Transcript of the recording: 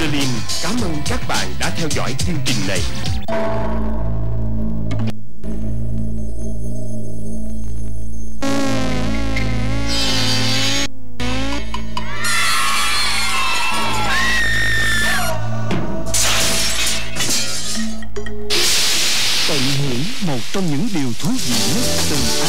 Celine cảm ơn các bạn đã theo dõi chương trình này. tận hưởng một trong những điều thú vị nhất từ